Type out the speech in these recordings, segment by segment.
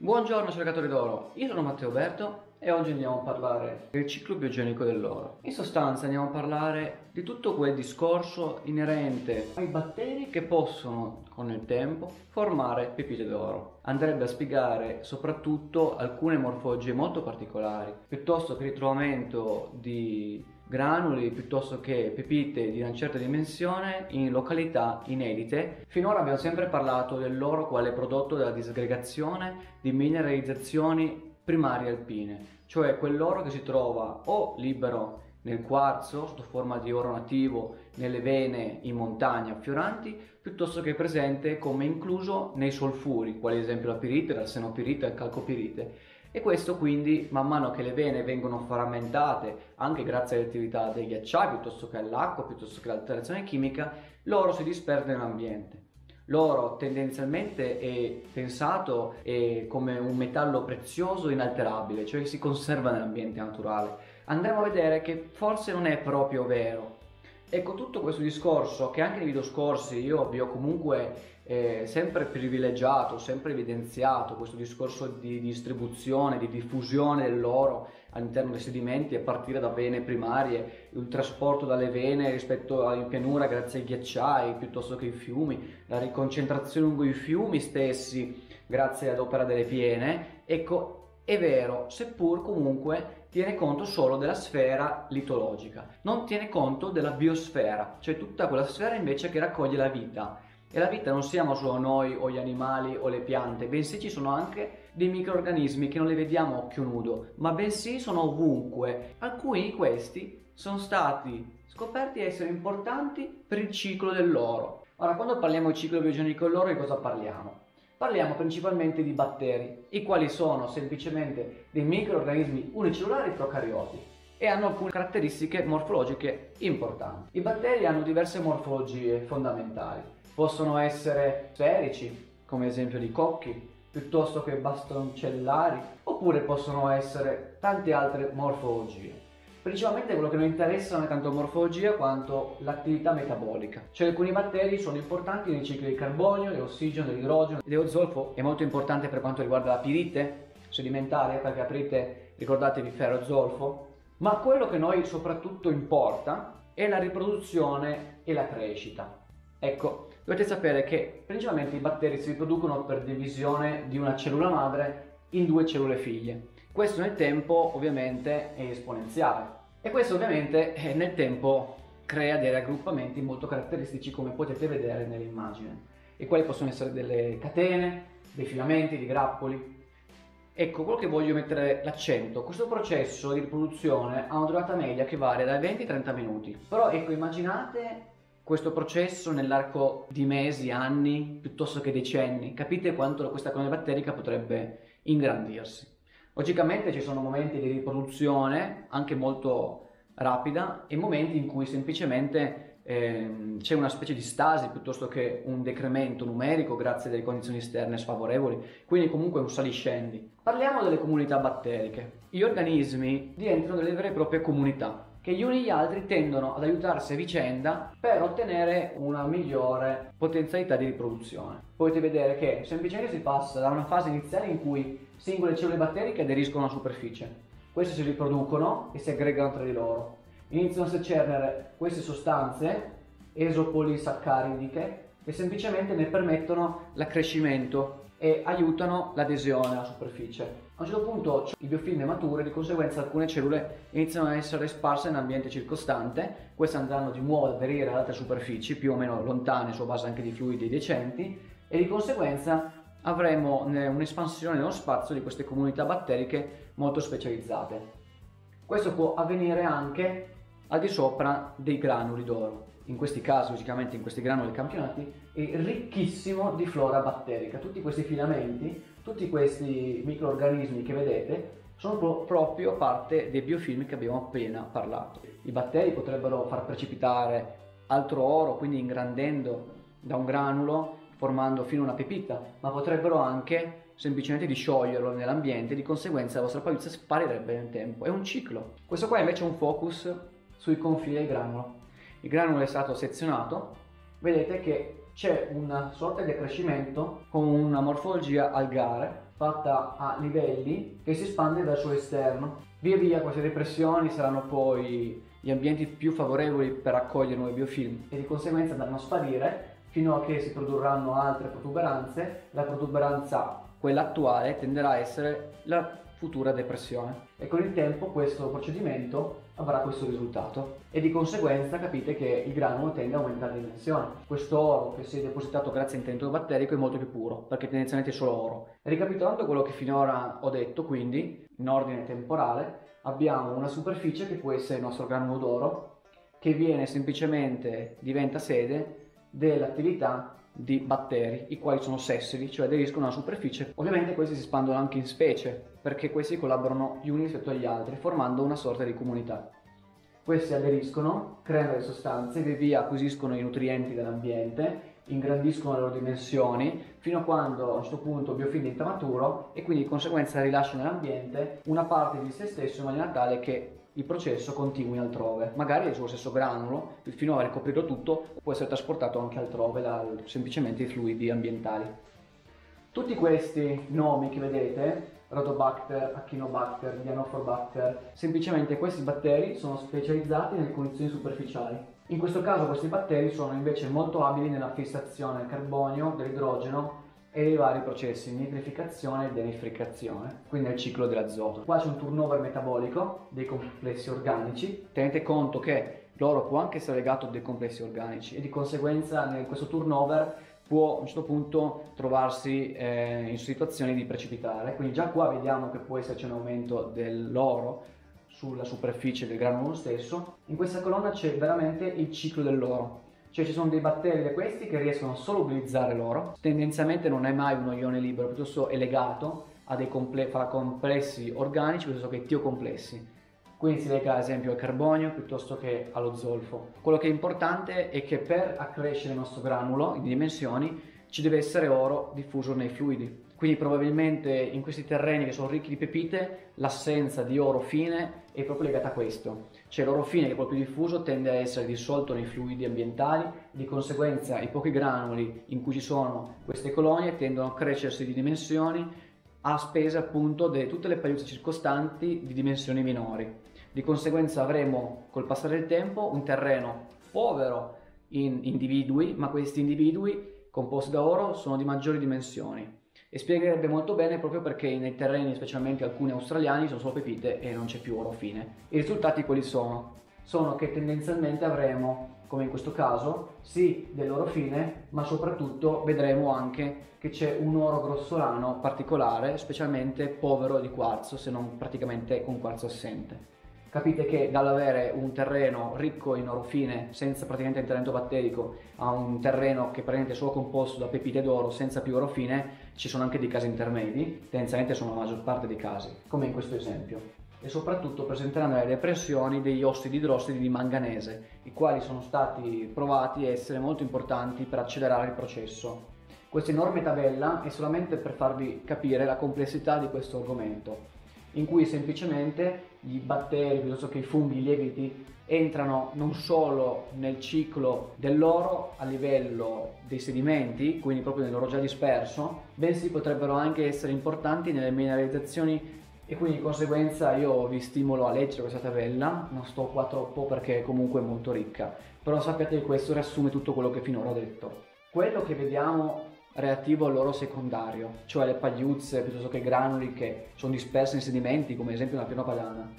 Buongiorno cercatori d'oro, io sono Matteo Berto e oggi andiamo a parlare del ciclo biogenico dell'oro. In sostanza andiamo a parlare di tutto quel discorso inerente ai batteri che possono con il tempo formare pepite d'oro. Andrebbe a spiegare soprattutto alcune morfologie molto particolari, piuttosto che il ritrovamento di granuli piuttosto che pepite di una certa dimensione in località inedite. Finora abbiamo sempre parlato dell'oro quale prodotto della disgregazione di mineralizzazioni primarie alpine, cioè quell'oro che si trova o libero nel quarzo sotto forma di oro nativo nelle vene in montagna affioranti piuttosto che presente come incluso nei solfuri quali ad esempio la pirite, l'arsenopirite e il calcopirite e questo quindi man mano che le vene vengono frammentate anche grazie all'attività dei ghiacciai piuttosto che all'acqua piuttosto che all'alterazione chimica l'oro si disperde nell'ambiente L'oro tendenzialmente è pensato come un metallo prezioso inalterabile, cioè si conserva nell'ambiente naturale. Andremo a vedere che forse non è proprio vero. Ecco, tutto questo discorso che anche nei video scorsi io vi ho comunque eh, sempre privilegiato, sempre evidenziato questo discorso di distribuzione, di diffusione dell'oro all'interno dei sedimenti a partire da vene primarie, il trasporto dalle vene rispetto alla pianura grazie ai ghiacciai piuttosto che ai fiumi, la riconcentrazione lungo i fiumi stessi grazie all'opera delle piene, ecco è vero, seppur comunque tiene conto solo della sfera litologica, non tiene conto della biosfera, cioè tutta quella sfera invece che raccoglie la vita. E la vita non siamo solo noi o gli animali o le piante, bensì ci sono anche dei microorganismi che non li vediamo a occhio nudo, ma bensì sono ovunque. Alcuni di questi sono stati scoperti essere importanti per il ciclo dell'oro. Ora, quando parliamo di ciclo biogenico dell'oro, di cosa parliamo? Parliamo principalmente di batteri, i quali sono semplicemente dei microorganismi unicellulari procarioti e hanno alcune caratteristiche morfologiche importanti. I batteri hanno diverse morfologie fondamentali possono essere sferici, come esempio di cocchi, piuttosto che bastoncellari, oppure possono essere tante altre morfologie. Principalmente quello che noi interessa non è tanto morfologia quanto l'attività metabolica. Cioè alcuni batteri sono importanti nei cicli di carbonio, di ossigeno, di idrogeno. L'ideo zolfo è molto importante per quanto riguarda la pirite sedimentaria, perché aprite, ricordatevi ferro zolfo. Ma quello che noi soprattutto importa è la riproduzione e la crescita. Ecco, dovete sapere che principalmente i batteri si riproducono per divisione di una cellula madre in due cellule figlie. Questo nel tempo ovviamente è esponenziale e questo ovviamente eh, nel tempo crea dei raggruppamenti molto caratteristici come potete vedere nell'immagine e quali possono essere delle catene, dei filamenti, dei grappoli. Ecco, quello che voglio mettere l'accento, questo processo di riproduzione ha una durata media che varia dai 20 ai 30 minuti, però ecco immaginate questo processo nell'arco di mesi, anni, piuttosto che decenni. Capite quanto questa colonia batterica potrebbe ingrandirsi. Logicamente ci sono momenti di riproduzione anche molto rapida e momenti in cui semplicemente eh, c'è una specie di stasi piuttosto che un decremento numerico grazie a delle condizioni esterne sfavorevoli, quindi comunque un saliscendi. Parliamo delle comunità batteriche. Gli organismi diventano delle vere e proprie comunità che gli uni e gli altri tendono ad aiutarsi a vicenda per ottenere una migliore potenzialità di riproduzione. Potete vedere che semplicemente si passa da una fase iniziale in cui singole cellule batteriche aderiscono alla superficie, queste si riproducono e si aggregano tra di loro. Iniziano a secernere queste sostanze esopolisaccharidiche che semplicemente ne permettono l'accrescimento e aiutano l'adesione alla superficie. A un certo punto il biofilm è maturo e di conseguenza alcune cellule iniziano a essere sparse nell'ambiente circostante, queste andranno di nuovo ad aderire ad altre superfici più o meno lontane su base anche di fluidi decenti e di conseguenza avremo un'espansione nello spazio di queste comunità batteriche molto specializzate. Questo può avvenire anche al di sopra dei granuli d'oro in questi casi, logicamente in questi granuli campionati, è ricchissimo di flora batterica. Tutti questi filamenti, tutti questi microorganismi che vedete, sono pro- proprio parte dei biofilm che abbiamo appena parlato. I batteri potrebbero far precipitare altro oro, quindi ingrandendo da un granulo, formando fino a una pepita, ma potrebbero anche semplicemente di scioglierlo nell'ambiente, di conseguenza la vostra palizza sparirebbe nel tempo. È un ciclo. Questo qua invece è un focus sui confini del granulo il granulo è stato sezionato, vedete che c'è una sorta di accrescimento con una morfologia algare fatta a livelli che si espande verso l'esterno. Via via queste depressioni saranno poi gli ambienti più favorevoli per accogliere nuovi biofilm e di conseguenza andranno a sparire fino a che si produrranno altre protuberanze. La protuberanza, quella attuale, tenderà a essere la futura depressione e con il tempo questo procedimento avrà questo risultato e di conseguenza capite che il granulo tende a aumentare di dimensione. Questo oro che si è depositato grazie all'intervento batterico è molto più puro perché tendenzialmente è solo oro. Ricapitolando quello che finora ho detto, quindi in ordine temporale, abbiamo una superficie che può essere il nostro granulo d'oro che viene semplicemente diventa sede dell'attività di batteri, i quali sono sessili, cioè aderiscono alla superficie. Ovviamente questi si espandono anche in specie, perché questi collaborano gli uni rispetto agli altri, formando una sorta di comunità. Questi aderiscono, creano le sostanze, via via acquisiscono i nutrienti dall'ambiente, ingrandiscono le loro dimensioni, fino a quando a certo punto il biofilm diventa maturo e quindi di conseguenza rilascia nell'ambiente una parte di se stesso in maniera tale che il processo continui altrove. Magari suo stesso granulo, fino a ricoprirlo tutto, può essere trasportato anche altrove da semplicemente i fluidi ambientali. Tutti questi nomi che vedete, Rhodobacter, Achinobacter, Dianophobacter, semplicemente questi batteri sono specializzati nelle condizioni superficiali. In questo caso questi batteri sono invece molto abili nella fissazione del carbonio, dell'idrogeno e i vari processi di nitrificazione e denitrificazione, quindi nel ciclo dell'azoto. Qua c'è un turnover metabolico dei complessi organici. Tenete conto che l'oro può anche essere legato a dei complessi organici e di conseguenza in questo turnover può a un certo punto trovarsi eh, in situazioni di precipitare. Quindi già qua vediamo che può esserci un aumento dell'oro sulla superficie del granulo stesso. In questa colonna c'è veramente il ciclo dell'oro cioè ci sono dei batteri da questi che riescono a solubilizzare l'oro, tendenzialmente non è mai uno ione libero, piuttosto è legato a dei comple- complessi organici piuttosto che tiocomplessi. Quindi si lega ad esempio al carbonio piuttosto che allo zolfo. Quello che è importante è che per accrescere il nostro granulo di dimensioni ci deve essere oro diffuso nei fluidi. Quindi probabilmente in questi terreni che sono ricchi di pepite l'assenza di oro fine è proprio legata a questo. Cioè l'oro fine che è proprio diffuso tende a essere dissolto nei fluidi ambientali, di conseguenza i pochi granuli in cui ci sono queste colonie tendono a crescersi di dimensioni a spese appunto di tutte le pagliuzze circostanti di dimensioni minori. Di conseguenza avremo col passare del tempo un terreno povero in individui, ma questi individui composti da oro sono di maggiori dimensioni e spiegherebbe molto bene proprio perché nei terreni, specialmente alcuni australiani, sono solo pepite e non c'è più oro fine. I risultati quali sono? Sono che tendenzialmente avremo, come in questo caso, sì dell'oro fine, ma soprattutto vedremo anche che c'è un oro grossolano particolare, specialmente povero di quarzo, se non praticamente con quarzo assente capite che dall'avere un terreno ricco in oro fine senza praticamente intervento batterico a un terreno che praticamente è solo composto da pepite d'oro senza più oro fine ci sono anche dei casi intermedi. Tendenzialmente sono la maggior parte dei casi come in questo esempio. E soprattutto presenteranno le depressioni degli ossidi idrossidi di manganese i quali sono stati provati essere molto importanti per accelerare il processo. Questa enorme tabella è solamente per farvi capire la complessità di questo argomento in cui semplicemente i batteri piuttosto che i funghi lieviti entrano non solo nel ciclo dell'oro a livello dei sedimenti, quindi proprio nell'oro già disperso, bensì potrebbero anche essere importanti nelle mineralizzazioni e quindi di conseguenza io vi stimolo a leggere questa tabella, non sto qua troppo perché comunque è molto ricca, però sappiate che questo riassume tutto quello che finora ho detto. Quello che vediamo relativo al loro secondario, cioè le pagliuzze piuttosto che granuli che sono dispersi in sedimenti, come ad esempio nella piana padana.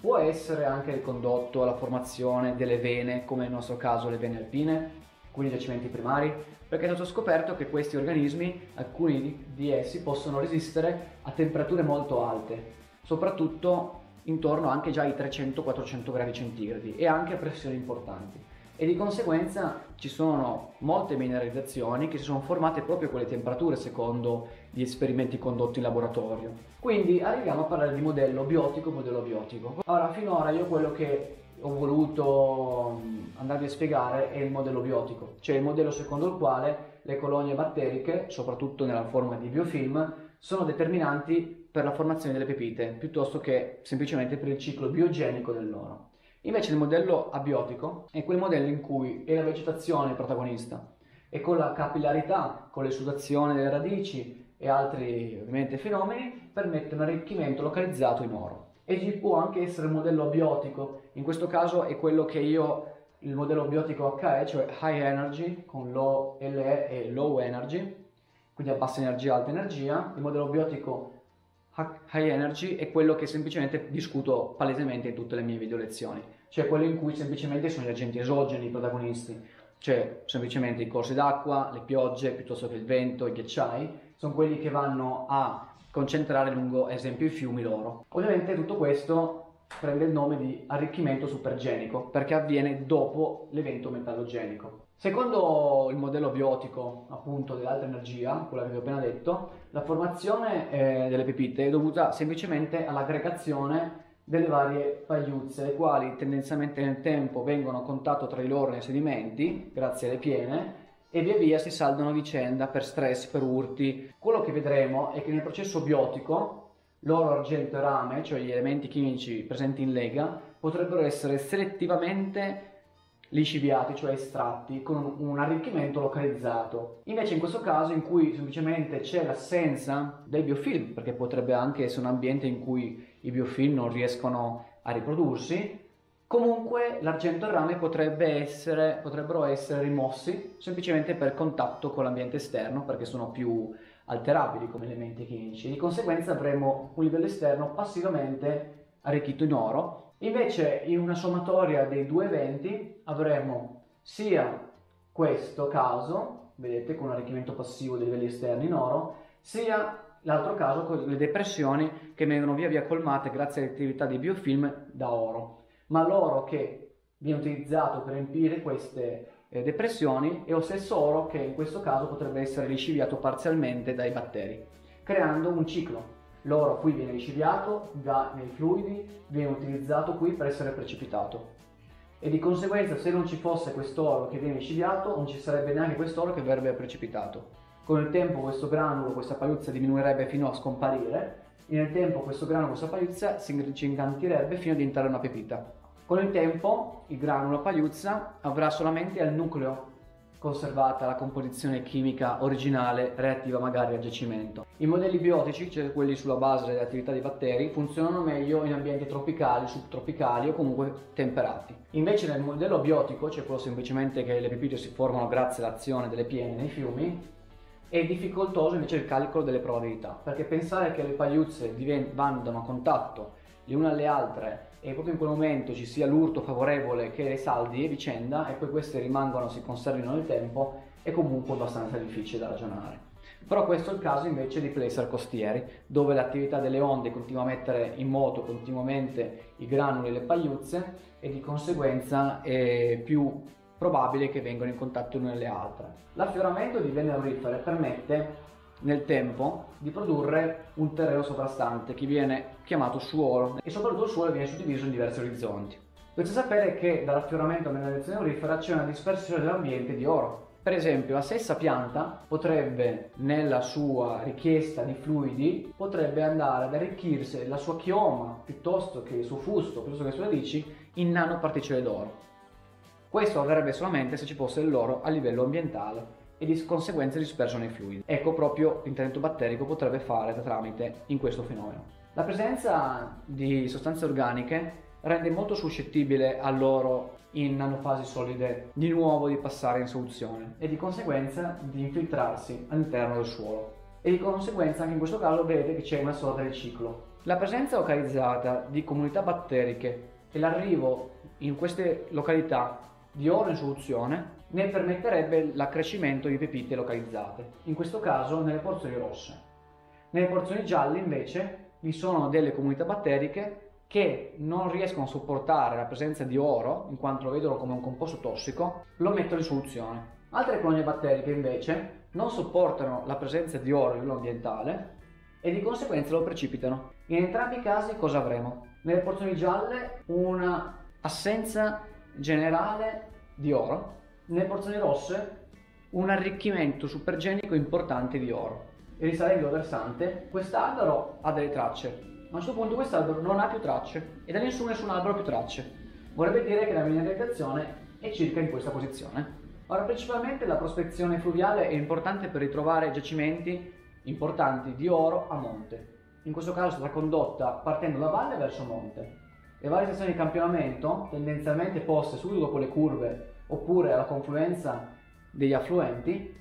Può essere anche ricondotto alla formazione delle vene, come nel nostro caso le vene alpine, quindi giacimenti primari, perché è stato scoperto che questi organismi, alcuni di essi, possono resistere a temperature molto alte, soprattutto intorno anche già ai 300-400 gradi centigradi e anche a pressioni importanti e di conseguenza ci sono molte mineralizzazioni che si sono formate proprio a quelle temperature secondo gli esperimenti condotti in laboratorio. Quindi arriviamo a parlare di modello biotico, modello biotico. Allora, finora io quello che ho voluto andarvi a spiegare è il modello biotico, cioè il modello secondo il quale le colonie batteriche, soprattutto nella forma di biofilm, sono determinanti per la formazione delle pepite, piuttosto che semplicemente per il ciclo biogenico dell'oro. Invece il modello abiotico è quel modello in cui è la vegetazione il protagonista e con la capillarità, con l'esudazione delle radici e altri ovviamente fenomeni permette un arricchimento localizzato in oro. E ci può anche essere un modello abiotico, in questo caso è quello che io, il modello abiotico HE, cioè High Energy con low LE e Low Energy, quindi a bassa energia, alta energia. Il modello biotico High Energy è quello che semplicemente discuto palesemente in tutte le mie video lezioni, cioè quello in cui semplicemente sono gli agenti esogeni i protagonisti, cioè semplicemente i corsi d'acqua, le piogge, piuttosto che il vento, i ghiacciai, sono quelli che vanno a concentrare lungo, esempio, i fiumi loro. Ovviamente tutto questo prende il nome di arricchimento supergenico perché avviene dopo l'evento metallogenico. Secondo il modello biotico appunto dell'alta energia, quella che vi ho appena detto, la formazione eh, delle pepite è dovuta semplicemente all'aggregazione delle varie pagliuzze, le quali tendenzialmente nel tempo vengono a contatto tra di loro nei sedimenti, grazie alle piene, e via via si saldano a vicenda per stress, per urti. Quello che vedremo è che nel processo biotico l'oro, argento e rame, cioè gli elementi chimici presenti in lega, potrebbero essere selettivamente lisciviati, cioè estratti, con un arricchimento localizzato. Invece in questo caso in cui semplicemente c'è l'assenza dei biofilm, perché potrebbe anche essere un ambiente in cui i biofilm non riescono a riprodursi, comunque l'argento e il rame potrebbe essere, potrebbero essere rimossi semplicemente per contatto con l'ambiente esterno, perché sono più alterabili come elementi chimici. Di conseguenza avremo un livello esterno passivamente arricchito in oro Invece in una sommatoria dei due eventi avremo sia questo caso, vedete con un arricchimento passivo dei livelli esterni in oro, sia l'altro caso con le depressioni che vengono via via colmate grazie all'attività dei biofilm da oro. Ma l'oro che viene utilizzato per riempire queste eh, depressioni è lo stesso oro che in questo caso potrebbe essere lisciviato parzialmente dai batteri, creando un ciclo L'oro qui viene lisciviato, va nei fluidi, viene utilizzato qui per essere precipitato. E di conseguenza se non ci fosse quest'oro che viene lisciviato, non ci sarebbe neanche quest'oro che verrebbe precipitato. Con il tempo questo granulo, questa pagliuzza diminuirebbe fino a scomparire, e nel tempo questo granulo, questa pagliuzza si ingantirebbe fino a diventare una pepita. Con il tempo il granulo, pagliuzza, avrà solamente al nucleo conservata la composizione chimica originale relativa magari al giacimento. I modelli biotici, cioè quelli sulla base delle attività dei batteri, funzionano meglio in ambienti tropicali, subtropicali o comunque temperati. Invece nel modello biotico, cioè quello semplicemente che le pepite si formano grazie all'azione delle piene nei fiumi, è difficoltoso invece il calcolo delle probabilità, perché pensare che le pagliuzze vadano a contatto le une alle altre e proprio in quel momento ci sia l'urto favorevole che le saldi e vicenda e poi queste rimangono, si conservino nel tempo, è comunque abbastanza difficile da ragionare. Però questo è il caso invece di placer costieri, dove l'attività delle onde continua a mettere in moto continuamente i granuli e le pagliuzze e di conseguenza è più probabile che vengano in contatto l'une alle altre. L'affioramento di vene aurifere permette nel tempo di produrre un terreno sovrastante che viene chiamato suolo e soprattutto il suolo viene suddiviso in diversi orizzonti. Dovete sapere che dall'affioramento nella direzione aurifera c'è una dispersione dell'ambiente di oro. Per esempio la stessa pianta potrebbe nella sua richiesta di fluidi potrebbe andare ad arricchirsi la sua chioma piuttosto che il suo fusto, piuttosto che le sue radici in nanoparticelle d'oro. Questo avverrebbe solamente se ci fosse l'oro a livello ambientale e di conseguenza disperso nei fluidi. Ecco proprio l'intervento batterico potrebbe fare da tramite in questo fenomeno. La presenza di sostanze organiche rende molto suscettibile a loro in nanofasi solide di nuovo di passare in soluzione e di conseguenza di infiltrarsi all'interno del suolo. E di conseguenza anche in questo caso vedete che c'è una sorta di ciclo. La presenza localizzata di comunità batteriche e l'arrivo in queste località di oro in soluzione ne permetterebbe l'accrescimento di pepite localizzate, in questo caso nelle porzioni rosse. Nelle porzioni gialle invece vi sono delle comunità batteriche che non riescono a sopportare la presenza di oro, in quanto lo vedono come un composto tossico, lo mettono in soluzione. Altre colonie batteriche invece non sopportano la presenza di oro a livello ambientale e di conseguenza lo precipitano. In entrambi i casi cosa avremo? Nelle porzioni gialle una assenza generale di oro, nelle porzioni rosse un arricchimento supergenico importante di oro. E risalendo il versante, quest'albero ha delle tracce, ma a questo punto quest'albero non ha più tracce e da nessun, nessun albero più tracce. Vorrebbe dire che la mineralizzazione è circa in questa posizione. Ora, principalmente la prospezione fluviale è importante per ritrovare giacimenti importanti di oro a monte. In questo caso è stata condotta partendo da valle verso monte. Le varie sezioni di campionamento, tendenzialmente poste subito dopo le curve oppure alla confluenza degli affluenti,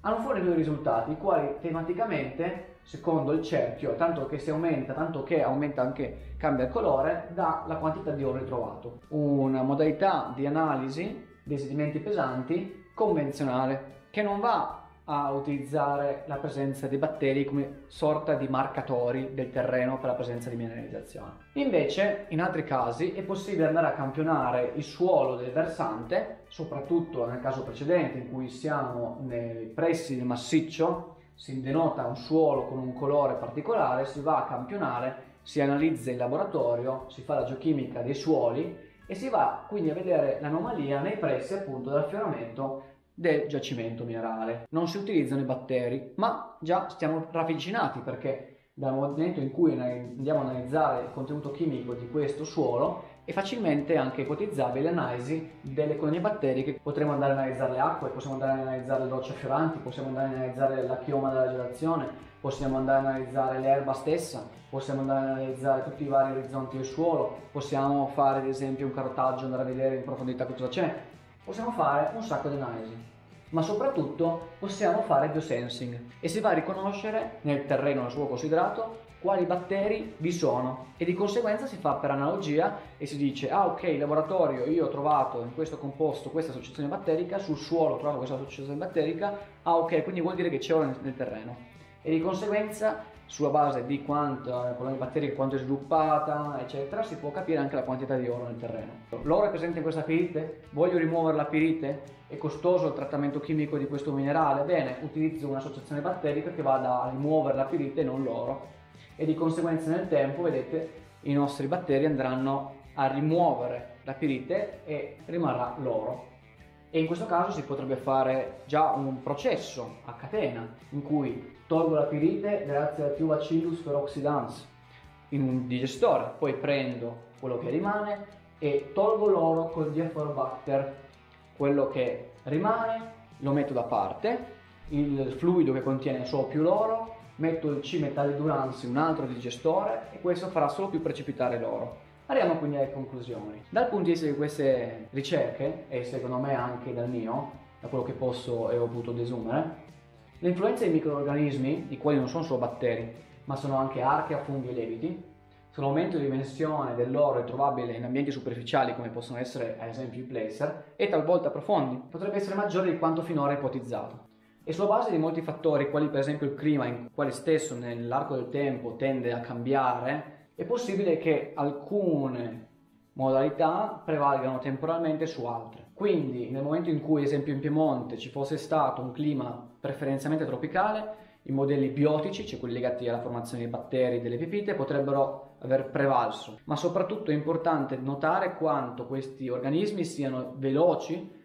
hanno fornito dei risultati, i quali tematicamente, secondo il cerchio, tanto che si aumenta, tanto che aumenta anche, cambia il colore, dà la quantità di oro ritrovato. Una modalità di analisi dei sedimenti pesanti convenzionale, che non va a utilizzare la presenza dei batteri come sorta di marcatori del terreno per la presenza di mineralizzazione. Invece, in altri casi, è possibile andare a campionare il suolo del versante, soprattutto nel caso precedente in cui siamo nei pressi del massiccio, si denota un suolo con un colore particolare, si va a campionare, si analizza in laboratorio, si fa la geochimica dei suoli e si va quindi a vedere l'anomalia nei pressi appunto dell'affioramento del giacimento minerale. Non si utilizzano i batteri, ma già stiamo ravvicinati perché dal momento in cui andiamo a analizzare il contenuto chimico di questo suolo è facilmente anche ipotizzabile l'analisi delle colonie batteriche. Potremmo andare a analizzare le acque, possiamo andare a analizzare le rocce fioranti, possiamo andare a analizzare la chioma della gelazione, possiamo andare a analizzare l'erba stessa, possiamo andare a analizzare tutti i vari orizzonti del suolo, possiamo fare ad esempio un carotaggio, andare a vedere in profondità cosa c'è, possiamo fare un sacco di analisi ma soprattutto possiamo fare biosensing e si va a riconoscere nel terreno nel suo considerato quali batteri vi sono e di conseguenza si fa per analogia e si dice ah ok laboratorio io ho trovato in questo composto questa associazione batterica sul suolo ho trovato questa associazione batterica ah ok quindi vuol dire che c'è nel terreno. E di conseguenza sulla base di quanto la colonia batterica quanto è sviluppata, eccetera, si può capire anche la quantità di oro nel terreno. L'oro è presente in questa pirite? Voglio rimuovere la pirite? È costoso il trattamento chimico di questo minerale? Bene, utilizzo un'associazione batterica che vada a rimuovere la pirite e non l'oro. E di conseguenza nel tempo, vedete, i nostri batteri andranno a rimuovere la pirite e rimarrà l'oro e in questo caso si potrebbe fare già un processo a catena in cui tolgo la pirite grazie al T-Bacillus peroxidans in un digestore, poi prendo quello che rimane e tolgo l'oro col Diaphorobacter, quello che rimane lo metto da parte, il fluido che contiene solo più l'oro, metto il C-metallidurans in un altro digestore e questo farà solo più precipitare l'oro. Arriviamo quindi alle conclusioni. Dal punto di vista di queste ricerche, e secondo me anche dal mio, da quello che posso e ho potuto desumere, l'influenza dei microorganismi, i quali non sono solo batteri, ma sono anche archea, funghi e lieviti, sull'aumento di dimensione dell'oro ritrovabile in ambienti superficiali come possono essere ad esempio i placer e talvolta profondi, potrebbe essere maggiore di quanto finora ipotizzato. E sulla base di molti fattori, quali per esempio il clima, in quale stesso nell'arco del tempo tende a cambiare, è possibile che alcune modalità prevalgano temporalmente su altre. Quindi nel momento in cui, ad esempio in Piemonte, ci fosse stato un clima preferenzialmente tropicale, i modelli biotici, cioè quelli legati alla formazione dei batteri e delle pepite, potrebbero aver prevalso. Ma soprattutto è importante notare quanto questi organismi siano veloci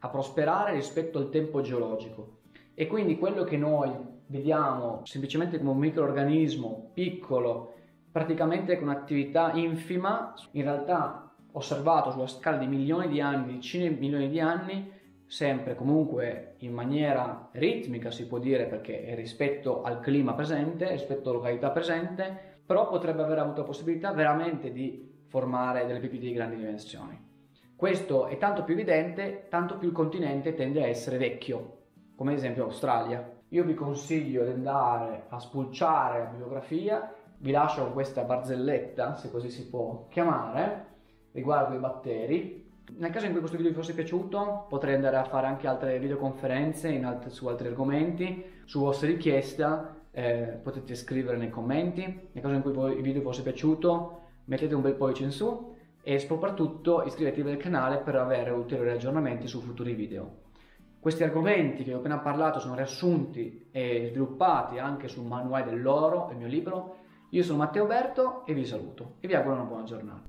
a prosperare rispetto al tempo geologico. E quindi quello che noi vediamo semplicemente come un microorganismo piccolo praticamente con un'attività infima, in realtà osservato sulla scala di milioni di anni, decine di milioni di anni, sempre comunque in maniera ritmica si può dire perché è rispetto al clima presente, rispetto alla località presente, però potrebbe aver avuto la possibilità veramente di formare delle pepite di grandi dimensioni. Questo è tanto più evidente, tanto più il continente tende a essere vecchio, come ad esempio l'Australia. Io vi consiglio di andare a spulciare la bibliografia vi lascio con questa barzelletta, se così si può chiamare, riguardo i batteri. Nel caso in cui questo video vi fosse piaciuto, potrei andare a fare anche altre videoconferenze alt- su altri argomenti, su vostra richiesta, eh, potete scrivere nei commenti. Nel caso in cui il video vi fosse piaciuto, mettete un bel pollice in su e soprattutto iscrivetevi al canale per avere ulteriori aggiornamenti su futuri video. Questi argomenti che ho appena parlato sono riassunti e sviluppati anche sul manuale dell'oro, il mio libro, io sono Matteo Berto e vi saluto e vi auguro una buona giornata.